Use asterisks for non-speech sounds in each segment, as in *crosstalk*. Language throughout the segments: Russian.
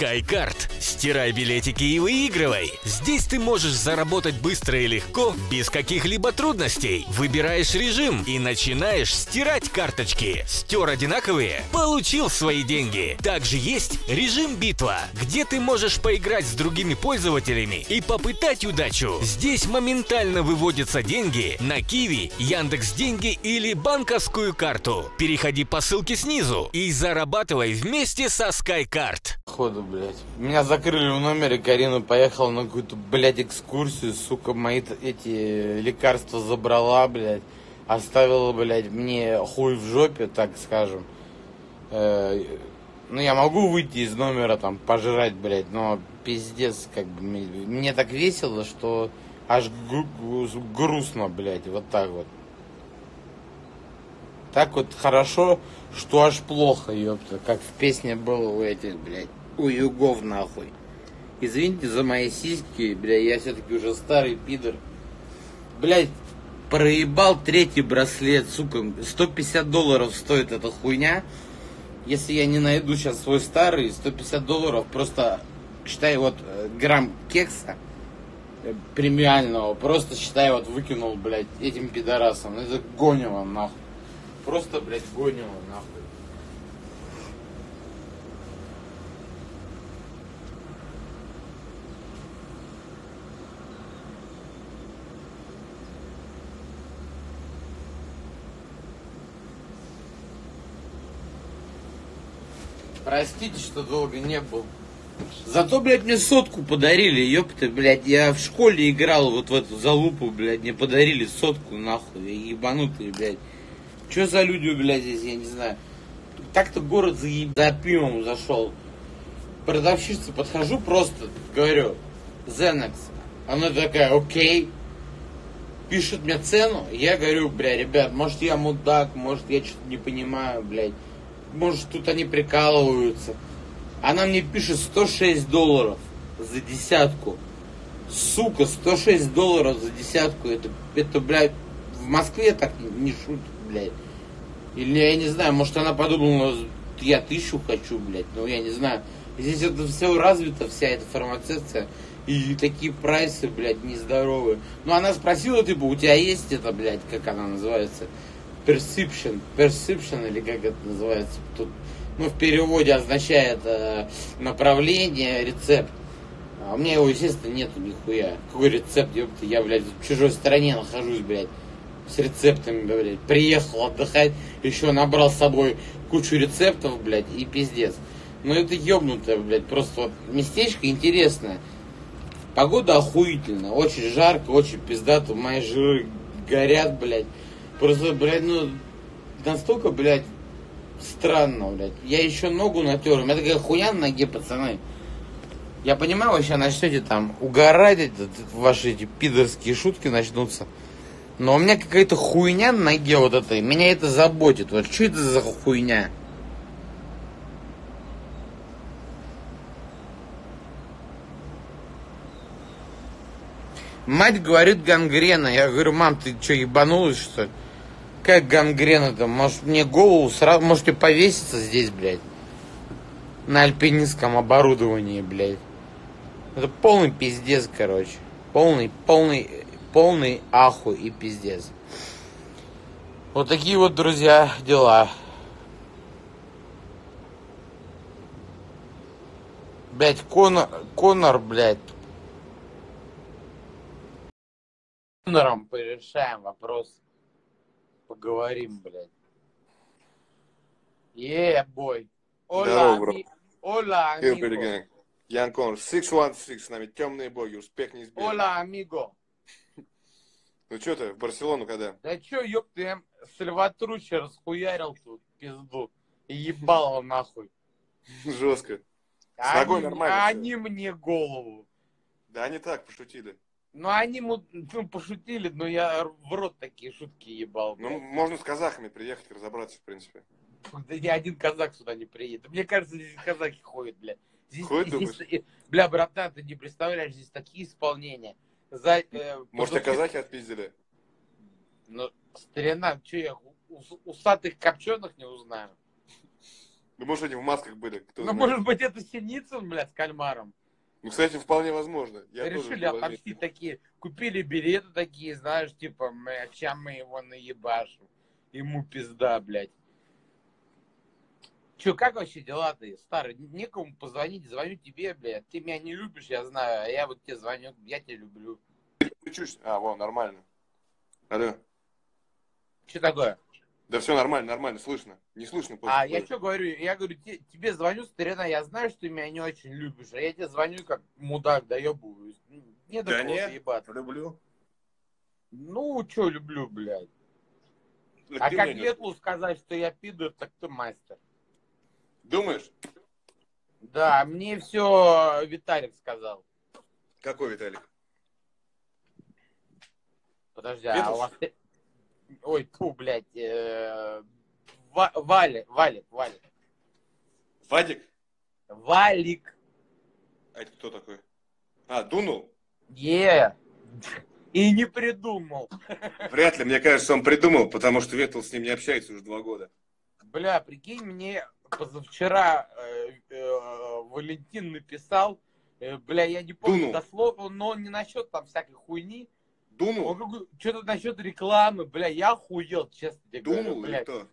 SkyCard. Стирай билетики и выигрывай. Здесь ты можешь заработать быстро и легко, без каких-либо трудностей. Выбираешь режим и начинаешь стирать карточки. Стер одинаковые? Получил свои деньги. Также есть режим битва, где ты можешь поиграть с другими пользователями и попытать удачу. Здесь моментально выводятся деньги на Киви, Яндекс Деньги или банковскую карту. Переходи по ссылке снизу и зарабатывай вместе со SkyCard. Ходу, блядь. Меня закрыли в номере, Карина поехала на какую-то, блядь, экскурсию, сука, мои эти лекарства забрала, блядь. Оставила, блядь, мне хуй в жопе, так скажем. Э, ну, я могу выйти из номера, там, пожрать, блядь, но пиздец, как бы, мне, мне так весело, что аж гру- грустно, блядь, вот так вот. Так вот хорошо, что аж плохо, ёпта, как в песне было у этих, блядь, у югов, нахуй. Извините за мои сиськи, блядь, я все-таки уже старый пидор. Блядь, проебал третий браслет, сука, 150 долларов стоит эта хуйня. Если я не найду сейчас свой старый, 150 долларов, просто, считай, вот, э, грамм кекса, э, премиального, просто, считай, вот, выкинул, блядь, этим пидорасом. Это гонило, нахуй. Просто, блядь, гонило, нахуй. Простите, что долго не был. Зато, блядь, мне сотку подарили, ёпта, блядь. Я в школе играл вот в эту залупу, блядь. Мне подарили сотку, нахуй. Я ебанутый, блядь. Что за люди, блядь, здесь, я не знаю. Так-то город заеб... за пивом зашел. Продавщице подхожу просто, говорю, Зенекс. Она такая, окей. Пишет мне цену. Я говорю, бля, ребят, может я мудак, может я что-то не понимаю, блядь. Может тут они прикалываются. Она мне пишет 106 долларов за десятку. Сука, 106 долларов за десятку. Это, это блядь, в Москве так не, шутят, блядь. Или я не знаю, может она подумала, я тысячу хочу, блядь. Ну я не знаю. Здесь это все развито, вся эта фармацевция. И такие прайсы, блядь, нездоровые. Ну она спросила, типа, у тебя есть это, блядь, как она называется? Perception, perception или как это называется? Тут, ну, в переводе означает э, направление, рецепт. А у меня его, естественно, нету нихуя. Какой рецепт, ёпта, я, блядь, в чужой стране нахожусь, блядь, с рецептами, блядь. Приехал отдыхать, еще набрал с собой кучу рецептов, блядь, и пиздец. Ну это ёбнутое, блядь, просто вот местечко интересное. Погода охуительная, очень жарко, очень пиздато, мои жиры горят, блядь. Просто, блядь, ну, настолько, блядь, странно, блядь. Я еще ногу натер, у меня такая хуя на ноге, пацаны. Я понимаю, вы сейчас начнете там угорать, ваши эти пидорские шутки начнутся. Но у меня какая-то хуйня на ноге вот этой, меня это заботит. Вот что это за хуйня? Мать говорит гангрена. Я говорю, мам, ты что, ебанулась, что ли? Как гангрена-то? Может, мне голову сразу... Можете повеситься здесь, блядь? На альпинистском оборудовании, блядь. Это полный пиздец, короче. Полный, полный, полный ахуй и пиздец. Вот такие вот, друзья, дела. Блять, Конор, Конор, блядь. Конором порешаем вопрос. Поговорим, блядь. Yeah, boy. Ола, Здорово, бро. ами- Ола, Everybody амиго. gang. Ян Коннор, 616, с нами темные боги, успех неизбежен. Ола, амиго. Ну что ты, в Барселону когда? Да чё, ёб ты, Сальватручи расхуярил тут пизду. И ебал его нахуй. Жестко. А ногой они, нормально они мне голову. Да они так пошутили. Ну, они ну, пошутили, но я в рот такие шутки ебал. Ну, блядь. можно с казахами приехать разобраться, в принципе. Да ни один казак сюда не приедет. Мне кажется, здесь казаки ходят, бля. Здесь, Ходят, здесь- думаешь? э, бля, братан, ты не представляешь, здесь такие исполнения. За, э, Может, тебя казахи отпиздили? Ну, старина, что я усатых копченых не узнаю? Ну, может, они в масках были, кто Ну, знает. может быть, это Синицын, блядь, с кальмаром. Ну, кстати, вполне возможно. Я Решили отомстить такие, купили билеты такие, знаешь, типа, мы, сейчас мы его наебашим. Ему пизда, блядь. Че, как вообще дела ты, старый? Некому позвонить, звоню тебе, блядь. Ты меня не любишь, я знаю, а я вот тебе звоню, я тебя люблю. А, вон, нормально. Алло. Что такое? Да все нормально, нормально, слышно. Не слышно. А я что говорю? Я говорю, те- тебе звоню, старина, я знаю, что ты меня не очень любишь, а я тебе звоню как мудак, доебываюсь. Не Да нет. доебаться. Люблю. Ну, что люблю, блядь. Так А ты как Ветлу сказать, что я пидор, так ты мастер. Думаешь? Да, мне все Виталик сказал. Какой Виталик? Подожди, а Ветлов? у вас... Ой, ту, блядь. э, Ва- Валя, Валик, Валик. Вадик? Валик. А это кто такой? А, Дунул? Е. И не придумал. Вряд ли, мне кажется, он придумал, потому что Ветл с ним не общается уже два года. Бля, прикинь, мне позавчера э, э, Валентин написал, э, бля, я не помню Дунул. дословно, но не насчет там всякой хуйни. Дунул? Он что-то насчет рекламы, бля, я охуел, честно тебе говорю, Дунул или блядь. кто?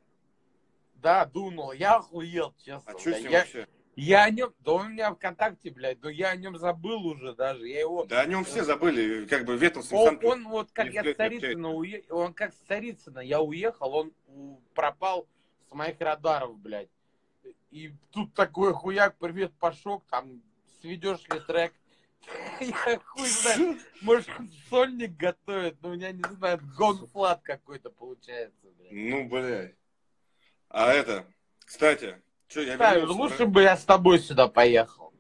Да, дунул, я охуел, честно. А что с ним я, вообще? я о нем, да он у меня ВКонтакте, блядь, но я о нем забыл уже даже, я его... Да о нем все забыли, как бы Ветл с ним Он, сам... он вот как я с Царицына уехал, он как с Царицына, я уехал, он пропал с моих радаров, блядь. И тут такой хуяк, привет, Пашок, там, сведешь ли трек? *laughs* Я хуй знаю, *laughs* может, сольник готовит, но у меня, не знаю, гонфлат какой-то получается, блядь. Ну, блядь. А это, кстати, что, я Да, вернулся, лучше да? бы я с тобой сюда поехал.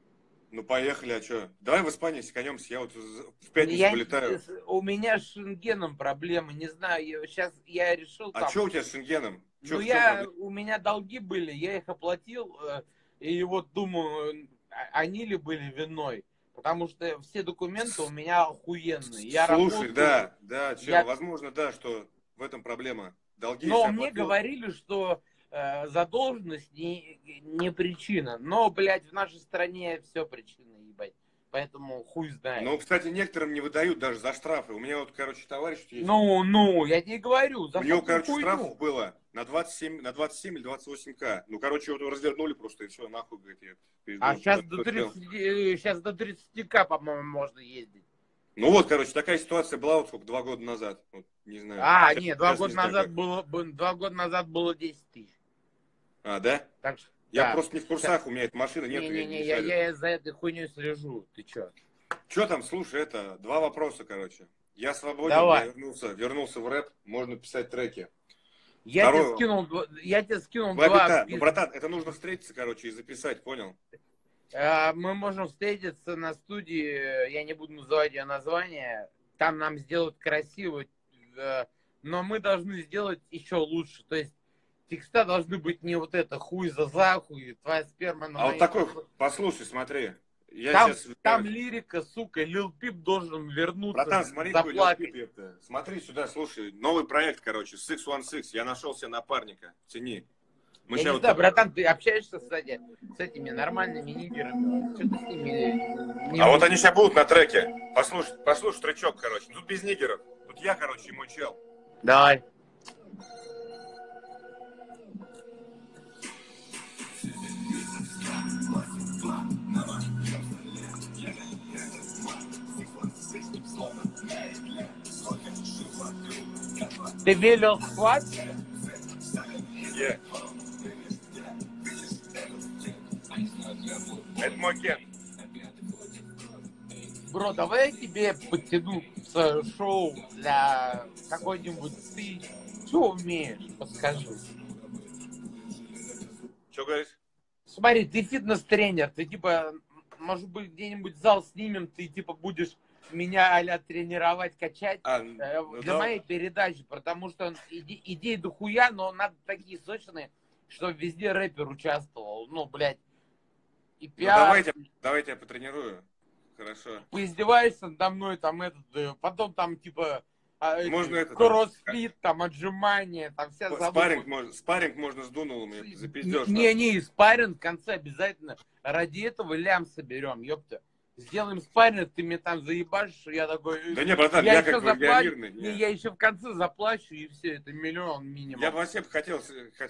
Ну, поехали, а что? Давай в Испанию секанемся, я вот в пятницу Я- вылетаю. У меня с Шенгеном проблемы, не знаю, сейчас я решил А там... что у тебя с Шенгеном? Чё- ну, я, проблема? у меня долги были, я их оплатил, э, и вот думаю, а- они ли были виной? Потому что все документы у меня охуенные. Я Слушай, работаю, да, да, чё, Я- возможно, да, что в этом проблема. Долги Но мне оплатил- говорили, что э, задолженность не, не причина. Но, блядь, в нашей стране все причина, ебать. Поэтому хуй знает. Ну, кстати, некоторым не выдают даже за штрафы. У меня вот, короче, товарищ есть. Ну, ну, я тебе говорю, за у него, короче, хуйню. штрафов было на 27, на 27 или 28к. Ну, короче, вот его развернули просто, и все, нахуй, говорит, я. А сейчас до это 30, э, сейчас до 30к, по-моему, можно ездить. Ну вот, короче, такая ситуация была вот сколько, два года назад. Вот, не знаю. А, Сейчас- нет, два года не знаю, назад как. было, бы- два года назад было 10 тысяч. А, да? Так что, Я да. просто не в курсах, у меня этой машины нет. Не-не-не, я, я за этой хуйней слежу. Ты чё? Че там, слушай, это, два вопроса, короче. Я свободен, Давай. я вернулся, вернулся в рэп, можно писать треки. Я Второе. тебе скинул, я тебе скинул Два два. Ну, братан, это нужно встретиться, короче, и записать, понял? А, Мы можем встретиться на студии, я не буду называть ее название. Там нам сделают красиво, э, но мы должны сделать еще лучше. То есть текста должны быть не вот это хуй за захуй, твоя сперма на А вот моей- такой, послушай, смотри. Я Там, сейчас... там лирика, сука, Лил Пип должен вернуться, Братан, смотри. Лил Пип, ёпта. Смотри сюда, слушай, новый проект, короче, 616. Я нашел себе напарника. Цени. Мы я не вот знаю, это- братан, ты общаешься, кстати, с этими нормальными нигерами? Что ты с ними... не А вот они сейчас будут на треке. Послушай, послушай тречок, короче. Тут без нигеров. Тут я, короче, и мой чел. Давай. Ты велел схват? Е. Это мой кен. Бро, давай я тебе подтяну в шоу для какой-нибудь ты. Что умеешь? Подскажи. Что говоришь? Смотри, ты фитнес-тренер, ты типа, может быть, где-нибудь зал снимем, ты типа будешь меня а тренировать, качать А, э, ну для да. моей передачи, потому что иде- идеи дохуя, но надо такие сочные, чтобы везде рэпер участвовал. Ну, блядь. И Ну, пиар, давайте, давайте я потренирую. Хорошо. поиздеваешься надо мной, там этот, э, потом там типа а, эти, Можно это, там, кроссфит, там, отжимания, там вся залупа. Спарринг можно, спарринг можно с Дунулом, запиздешь. Не, не, спарринг в конце обязательно. Ради этого лям соберем, ёпта. Сделаем спарринг, ты мне там заебашь, я такой... Да не, братан, я я, как бы, я мирный. не, я еще в конце заплачу, и все, это миллион минимум. Я бы вообще бы хотел,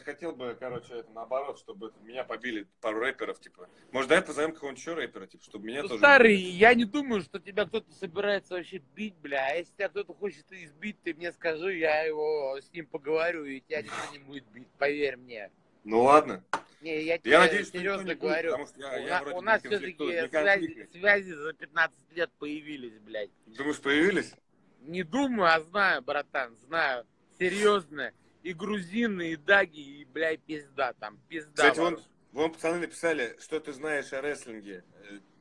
хотел бы, короче, это наоборот, чтобы меня побили пару рэперов, типа. Может, давай позовем какого-нибудь еще рэпера, типа, чтобы меня Ну, тоже... старый, я не думаю, что тебя кто-то собирается вообще бить, бля. А если тебя кто-то хочет избить, ты мне скажи, я его с ним поговорю, и тебя никто не будет бить, поверь мне. Ну ладно. Не, я тебе Я надеюсь, что серьезно не будет, говорю. потому что я, у, я на- у нас не все-таки не связи, связи за 15 лет появились, блядь. Думаешь, появились? Не думаю, а знаю, братан, знаю. Серьезно. И грузины, и даги, и, блядь, пизда там. Пизда. Кстати, вон, вон пацаны написали, что ты знаешь о рестлинге.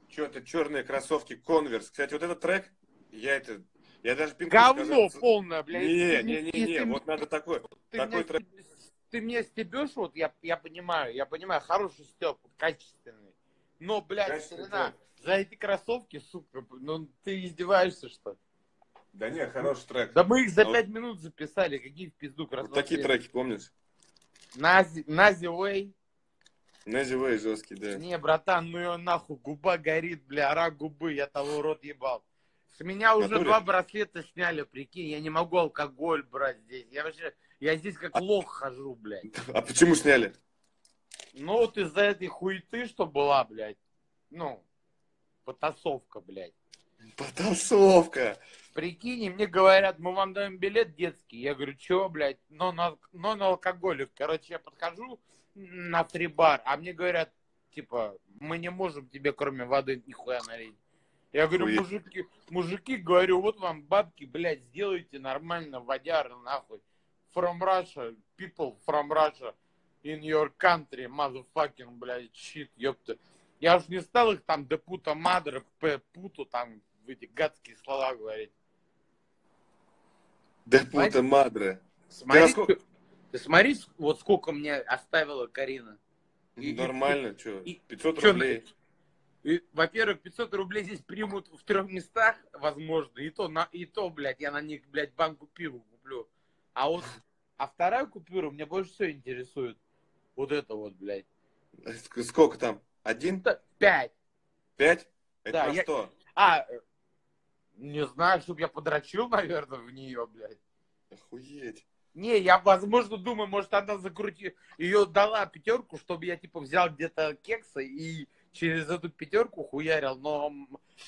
Что-то черные кроссовки Converse. Кстати, вот этот трек, я это... Я даже пинг Говно полное, блядь. Не, не, не, если не, вот надо такой. ты такой меня, трек. Стеб- ты меня стебешь, вот я, я понимаю, я понимаю, хороший степ, качественный. Но, блядь, трек. за эти кроссовки, сука, ну ты издеваешься, что ли? Да не, хороший трек. Да мы их за Ну, пять минут записали, какие в пизду Вот кроссовки. такие треки, помнишь? Нази, Нази Уэй. Нази Вэй жесткий, да. Не, братан, ну ее нахуй, губа горит, бля, рак губы, я того рот ебал. С меня уже Натуре? два браслета сняли, прикинь, я не могу алкоголь брать здесь. Я вообще, я здесь как лох хожу, блядь. А почему сняли? Ну вот из-за этой хуеты, что была, блядь, ну, потасовка, блядь. Потасовка. Прикинь, мне говорят, мы вам даем билет детский. Я говорю, чего, блядь, но на, но на алкоголик. Короче, я подхожу на фрибар, а мне говорят, типа, мы не можем тебе кроме воды нихуя налить. Я говорю, мужики, мужики, говорю, вот вам бабки, блядь, сделайте нормально, водяры, нахуй. From Russia, people from Russia in your country, motherfucking, блядь, shit, ёпта. Я уж не стал их там де пута п- путу, там, эти гадские слова говорить. Да пута мадре. Смотри, ты смотри, вот сколько мне оставила Карина. И- Нормально, что? и- 500 чё, рублей. И, во-первых, 500 рублей здесь примут в трех местах, возможно, и то, на, и то, блядь, я на них, блядь, банку пива куплю. А вот, а вторая купюра меня больше всего интересует. Вот это вот, блядь. Ск- Сколько там? Один? Пять. Пять? Это Да, я- что? А, э, не знаю, чтобы я подрочил, *laughs* наверное, в нее, блядь. Охуеть. Не, я, возможно, думаю, может, она закрутила, ее дала пятерку, чтобы я, типа, взял где-то кекса и через эту пятерку хуярил. Но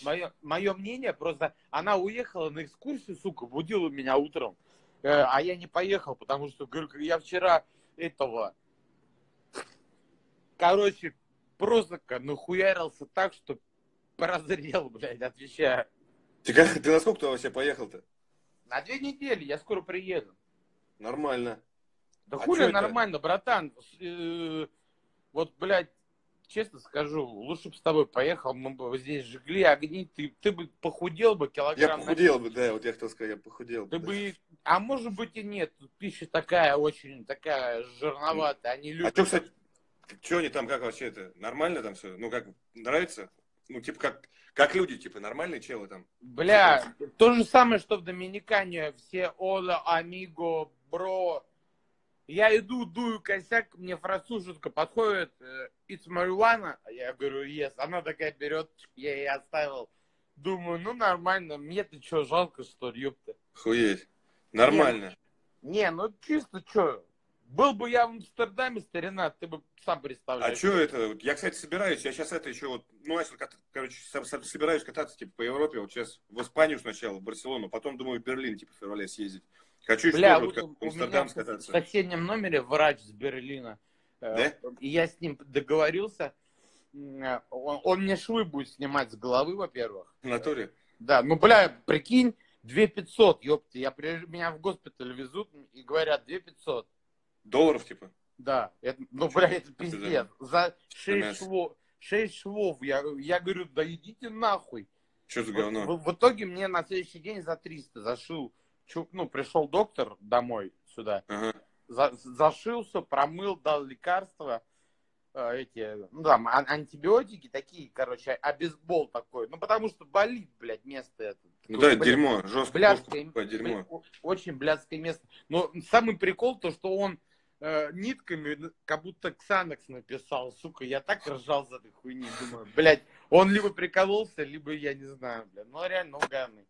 мое, мое мнение просто, она уехала на экскурсию, сука, будила меня утром, а я не поехал, потому что, говорю, я вчера этого, короче, просто нахуярился так, что прозрел, блядь, отвечаю. Ты, как- ты на сколько туда вообще поехал-то? На две недели я скоро приеду. Нормально. Да А хули чё это? нормально, братан. Э, Вот, блядь, честно скажу, лучше бы с тобой поехал, мы бы здесь жгли огни, ты, ты бы похудел бы Я килограмм. на похудел бы, да, вот я хотел сказать, я похудел бы. Ты да. бы, а может быть и нет, тут пища такая очень, такая жирноватая, они А любят. что, кстати, что они там, как вообще это? Нормально там все? Ну, как, нравится? Ну, типа, как, как люди, типа, нормальные челы там? Бля, то же самое, что в Доминикане, все ола, амиго, бро. Я иду, дую косяк, мне француженка подходит, э, it's marijuana, я говорю, yes, она такая берет, я ей оставил. Думаю, ну нормально, мне-то что, жалко, что ли, ёпта. Хуеть. Нормально. Не, ну чисто что, был бы я в Амстердаме, старина, ты бы сам А представляешь. что это? Я, кстати, собираюсь, я сейчас это еще вот, ну, начал, кат- короче, со- со- собираюсь кататься, типа, по Европе, вот сейчас в Испанию сначала, в Барселону, потом, думаю, в Берлин, типа, в феврале съездить. Хочу еще Бля, тоже, вот у, в меня Амстердам в скататься. соседнем номере врач с Берлина. Э, И я с ним договорился. Э, Он, он мне швы будет снимать с головы, во-первых. В натуре? Да, ну, бля, прикинь, 2500, ёпта. Я Меня в госпиталь везут и говорят 2500. Долларов, типа? Да, это, ну, бля, это пиздец. За 6 мясо. швов. 6 швов. Я, я говорю, да идите нахуй. Что за В, говно? в- в итоге мне на следующий день за 300 зашил. Чу- Ну, пришел доктор домой сюда. Ага. за- зашился, промыл, дал лекарства, э, эти, ну там, ан- антибиотики такие, короче, обезбол такой. Ну, потому что болит, блядь, место это. Ну да, Блин, дерьмо, жестко. Блядское, такое дерьмо. очень блядское место. Но самый прикол то, что он э, нитками, как будто Ксанакс написал, сука, я так ржал за этой хуйни, думаю, блядь, он либо прикололся, либо я не знаю, блядь, ну реально угарный.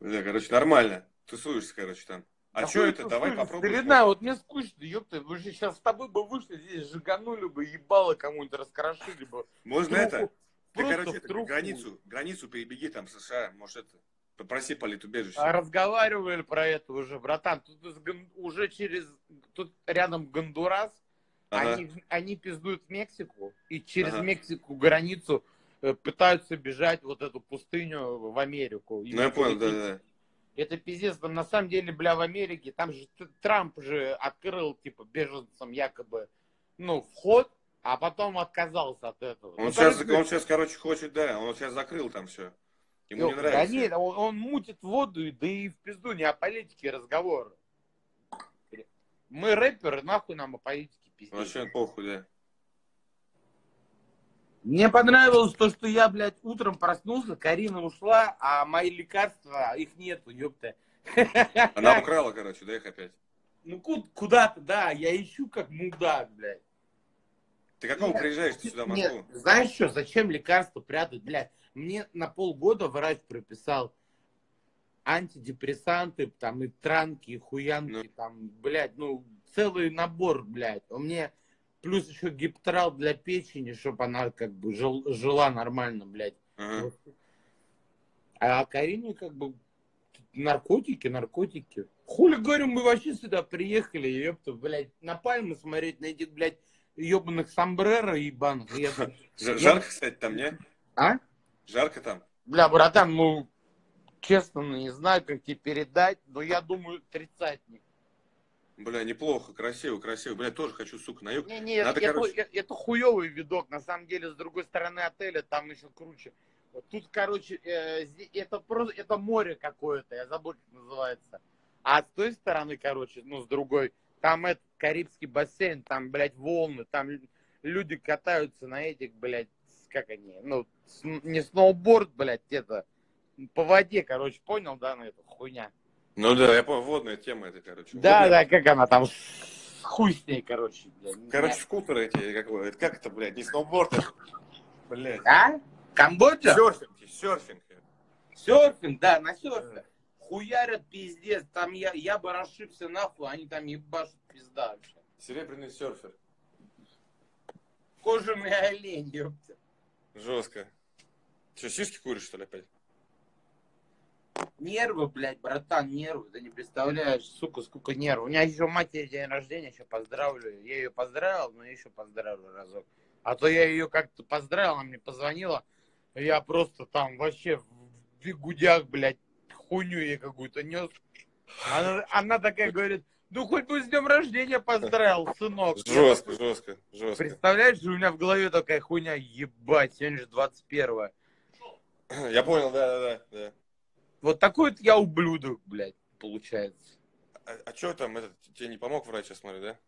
Да, короче, нормально. Тусуешься, короче, там. А Да что это? ты Давай попробуем. Знаю, вот мне скучно, ёпта, вы же сейчас с тобой бы вышли здесь, жиганули бы, ебало кому-нибудь раскрошили бы. Можно Труху, это? Ты, просто короче, это, границу, границу перебеги там в США, может это, попроси политубежище. А разговаривали про это уже, братан. Тут уже через... Тут рядом Гондурас. Ага. Они, они пиздуют в Мексику. И через Ага. Мексику границу пытаются бежать вот эту пустыню в Америку. Ну я понял, да, да. Это пиздец. Там на самом деле, бля, в Америке, там же Трамп же открыл, типа, беженцам якобы, ну, вход, а потом отказался от этого. Он Ну, сейчас, он сейчас, короче, хочет, да, он сейчас закрыл там все. Ему Ну, не да нравится. нет, он, он мутит воду, да и в пизду не о политике разговор. Мы рэперы, нахуй нам о политике пиздец. Вообще похуй, да. Мне понравилось то, что я, блядь, утром проснулся, Карина ушла, а мои лекарства, их нету, ёпта. Она украла, короче, да, их опять. Ну ку- куда-то, да, я ищу как мудак, блядь. Ты Нет, приезжаешь ты сюда, в Нет, Москву? знаешь что, зачем лекарства прятать, блядь? Мне на полгода врач прописал антидепрессанты, там и транки, и хуянки, Ну. там, блядь, ну, целый набор, блядь. У меня плюс еще гиптрал для печени, чтобы она как бы жил- жила нормально, блядь. Ага. А Карине как бы наркотики, наркотики. Хули, говорю, мы вообще сюда приехали, ёпта, блядь, на пальмы смотреть на этих, блядь, ебаных сомбреро ебаных. *laughs* Жарко, кстати, там, не? А? Жарко там? Бля, братан, ну, честно, ну, не знаю, как тебе передать, но я думаю, тридцатник. Бля, неплохо, красиво, красиво. Бля, тоже хочу, сука, на юг. Не-не, Надо, это, короче- это, это хуёвый видок, на самом деле, с другой стороны отеля там еще круче. Вот тут, короче, э, это просто, это море какое-то, я забыл, как называется. А с той стороны, короче, ну, с другой, там этот Карибский бассейн, там, блядь, волны, там лю- люди катаются на этих, блядь, как они, ну, с- не сноуборд, блядь, это, по воде, короче, понял, да, на эту хуйня? Ну да, я понял, водная тема это, короче. Да, Водная. да, как она там, хуй с ней, короче, блядь. Короче, скутеры эти, как, как это, блядь, не сноуборд, это, блядь. А? Камбоджа? Серфинг, серфинг. Серфинг, да, на серфе. Хуярят пиздец, там я, я бы расшибся нахуй, они там ебашут пизда вообще. Серебряный серфер. Кожаный олень, ёпта. Жестко. Че, сиськи куришь, что ли, опять? Нервы, блядь, братан, нервы, ты не представляешь, сука, сколько нервов. У меня еще матери день рождения, еще поздравлю. Я ее поздравил, но еще поздравлю разок. А то я ее как-то поздравил, она мне позвонила, я просто там вообще в бегудях, блядь, хуйню ей какую-то нес. Она, она такая говорит, ну хоть бы с днем рождения поздравил, сынок. Я Жестко, такой, жестко, жестко. Представляешь, у меня в голове такая хуйня, ебать, сегодня же 21 Я понял, да, да, да, да. Вот такой вот я ублюдок, блядь, получается. А, а что там, этот, тебе не помог врач, я смотрю, да?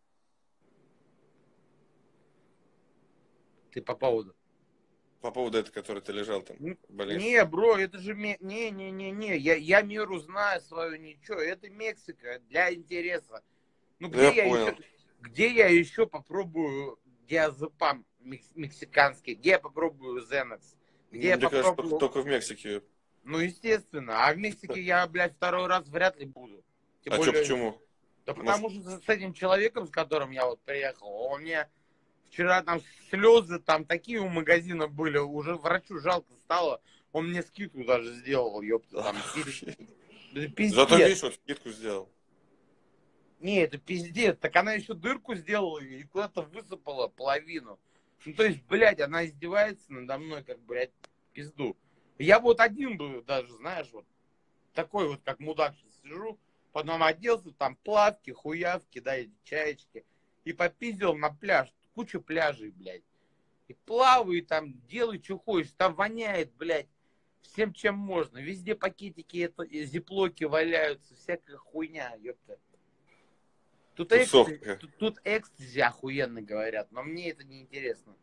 Ты по поводу. По поводу этого, который ты лежал там, Ну, больнице. Не, бро, это же... Не-не-не-не, я, я меру знаю свою, ничего. Это Мексика для интереса. Ну, где Я я, понял. еще... Где я еще попробую диазепам мекс- мексиканский? Где я попробую Зенекс? Где я Мне кажется, попробую... только в Мексике. Ну, естественно. А в Мексике я, блядь, второй раз вряд ли буду. Тем А что, более- почему? Да потому что с этим человеком, с которым я вот приехал, он мне вчера там слезы там такие у магазина были, уже врачу жалко стало, он мне скидку даже сделал, ёпта, там, *laughs* пиздец. Зато видишь, вот скидку сделал. Не, это пиздец. Так она еще дырку сделала и куда-то высыпала половину. Ну, то есть, блядь, она издевается надо мной, как, блядь, пизду. Я вот один бы даже, знаешь, вот такой вот, как мудак сижу, потом оделся, там плавки, хуявки, да, эти чаечки, и попиздил на пляж. Куча пляжей, блядь. И плаваю, и там делаю, что хочешь. Там воняет, блядь, всем, чем можно. Везде пакетики, это, и зиплоки валяются, всякая хуйня, ёпта. Тут экстази, тут, тут экстази охуенно говорят, но мне это не интересно.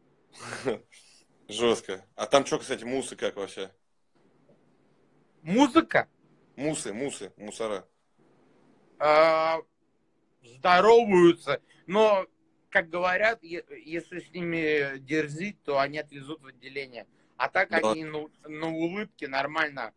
*laughs* Жестко. А там что, кстати, мусы как вообще? Музыка Мусы, мусы, мусора. а, здороваются, но, как говорят, если с ними дерзить, то они отвезут в отделение. А так Да. они на, на улыбке нормально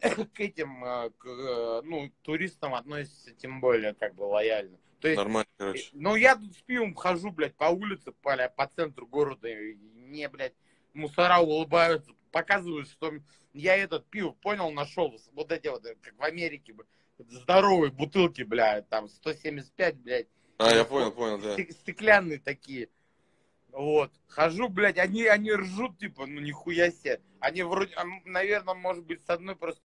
*coughs* к этим, э, к, э, ну, туристам относятся тем более как бы лояльно. То есть, Нормально, короче. ну, я тут с пивом хожу, блядь, по улице, по, по центру города, и мне, блядь, мусора улыбаются, показывают, что я этот пиво, понял, нашел, вот эти вот, э, как в Америке, здоровые бутылки, блядь, там, 175, блядь, А, я понял, понял, да. стек- стеклянные такие. Вот. Хожу, блядь, они, они ржут, типа, ну нихуя себе. Они вроде, а, наверное, может быть, с одной просто